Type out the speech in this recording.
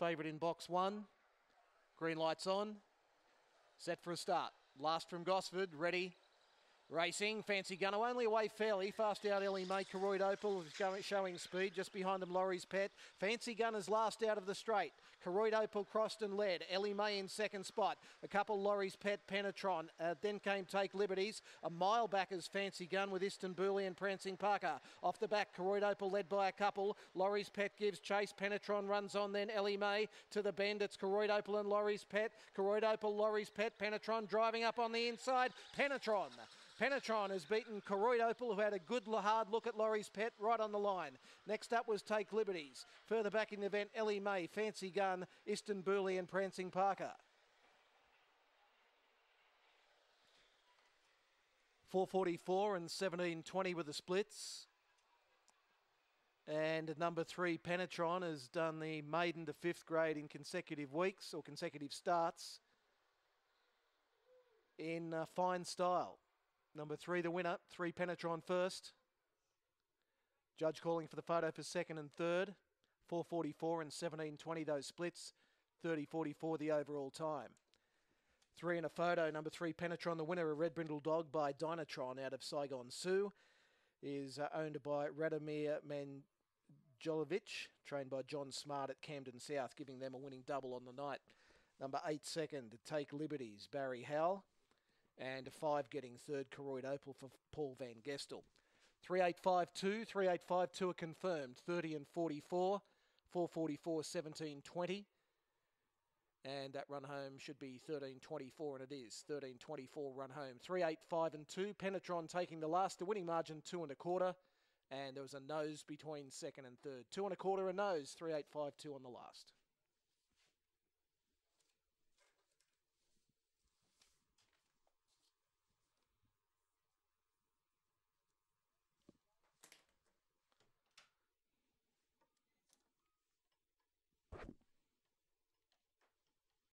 Favourite in box one. Green lights on. Set for a start. Last from Gosford, ready. Racing, Fancy Gunner only away fairly. Fast out Ellie May, Koroyd Opal going, showing speed. Just behind them, Laurie's Pet. Fancy Gunner's last out of the straight. Koroyd Opal crossed and led. Ellie May in second spot. A couple Laurie's Pet, Penetron. Uh, then came Take Liberties. A mile back is Fancy Gun with Istanbul and Prancing Parker. Off the back, Koroyd Opal led by a couple. Laurie's Pet gives chase. Penetron runs on then Ellie May to the bend. It's Koroyd Opal and Laurie's Pet. Koroyd Opal, Laurie's Pet. Penetron driving up on the inside. Penetron. Penetron has beaten Koroyd Opal, who had a good hard look at Laurie's Pet right on the line. Next up was Take Liberties. Further back in the event, Ellie May, Fancy Gun, Istanbuli and Prancing Parker. 444 and 1720 with the splits. And number three, Penetron, has done the maiden to fifth grade in consecutive weeks or consecutive starts in uh, fine style. Number three, the winner. Three, Penetron first. Judge calling for the photo for second and third. 444 and 1720 those splits. 3044 the overall time. Three in a photo. Number three, Penetron, the winner, a red brindle dog by Dynatron out of Saigon Sioux, is uh, owned by Radomir Manjolovich, trained by John Smart at Camden South, giving them a winning double on the night. Number eight, second, Take Liberties, Barry Howell and a five getting third Koroyd Opal for Paul Van Gestel. 3852, 3852 are confirmed, 30 and 44, 444, 17, 20. And that run home should be 13.24, and it is 13.24 run home. 3.85 and 2. Penetron taking the last, the winning margin, two and a quarter. And there was a nose between second and third. Two and a quarter, a nose, 3.852 on the last.